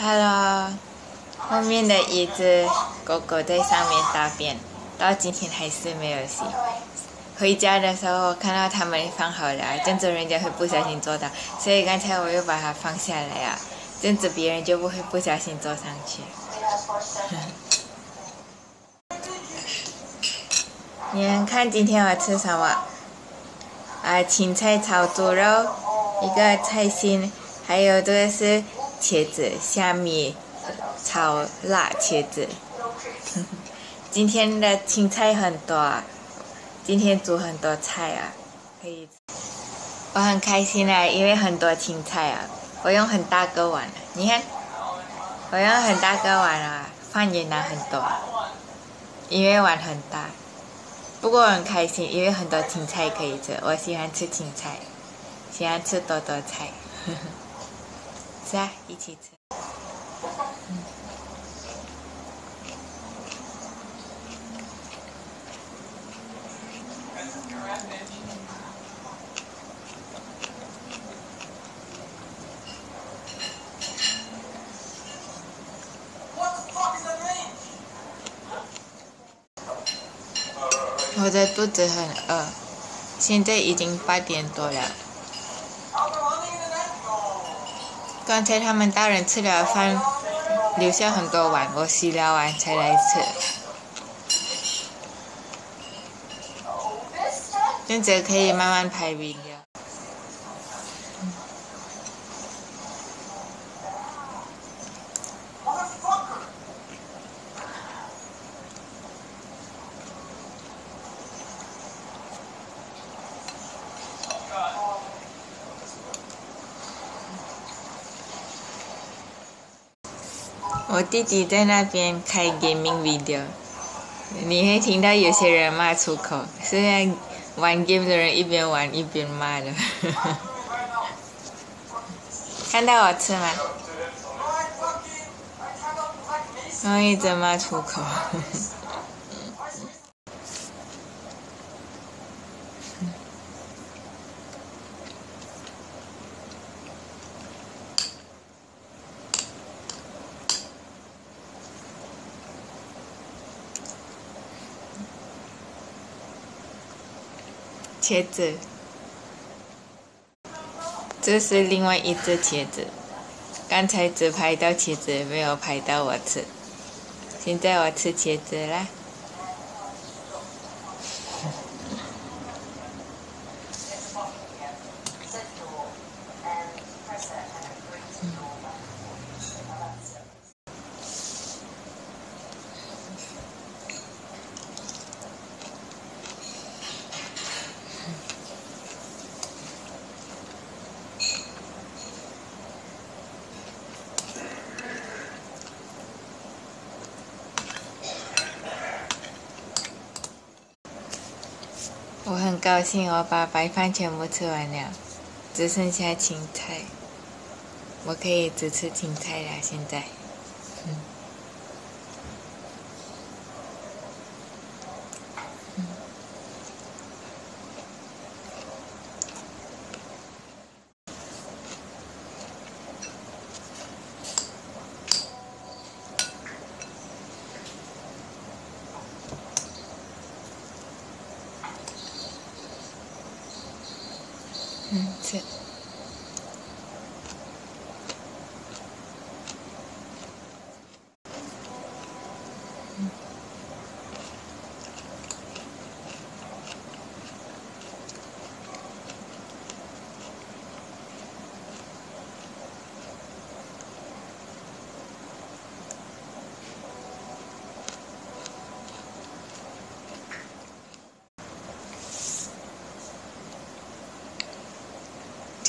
Hello，后面的椅子狗狗在上面大便，到今天还是没有洗。回家的时候看到他们放好了，这样子人家会不小心坐到，所以刚才我又把它放下来啊，这样子别人就不会不小心坐上去。你们看今天我吃什么？啊，青菜炒猪肉，一个菜心，还有这个是茄子虾米炒辣茄子。今天的青菜很多啊，今天煮很多菜啊，可以。我很开心啊，因为很多青菜啊，我用很大个碗，你看，我用很大个碗啊，饭也拿很多，因为碗很大。不过我很开心，因为很多青菜可以吃。我喜欢吃青菜，喜欢吃多多菜。是 啊，一起吃。我的肚子很饿，现在已经八点多了。刚才他们大人吃了饭，留下很多碗，我洗了碗才来吃。这样子可以慢慢拍 video。我弟弟在那边开 gaming video，你会听到有些人骂出口，是在玩 game 的人一边玩一边骂的。看到我吃吗？我一直骂出口。茄子，这是另外一只茄子。刚才只拍到茄子，没有拍到我吃。现在我吃茄子啦。我很高兴，我把白饭全部吃完了，只剩下青菜，我可以只吃青菜了。现在，嗯，嗯，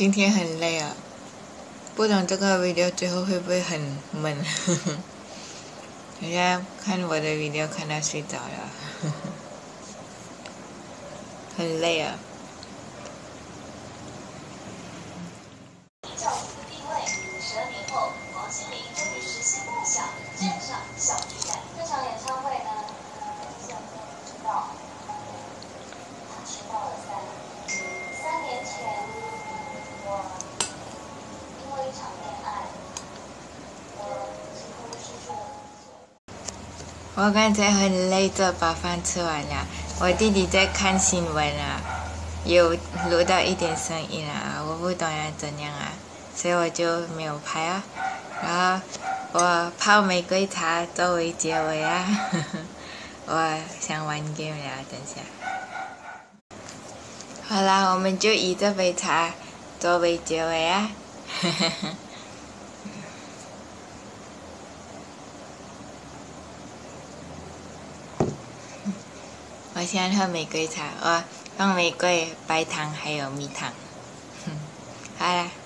今天很累啊。不懂这个 video 最后会不会很闷。人家看我的 video 看到睡着了。很累啊。我刚才很累，就把饭吃完了。我弟弟在看新闻啊，有录到一点声音啊，我不懂要怎样啊，所以我就没有拍啊。然后我泡玫瑰茶作为结尾啊，我想玩 game 了，等下。好啦，我们就以这杯茶作为结尾啊。呵呵呵我先喝玫瑰茶，我放玫瑰、白糖还有蜜糖。好啦。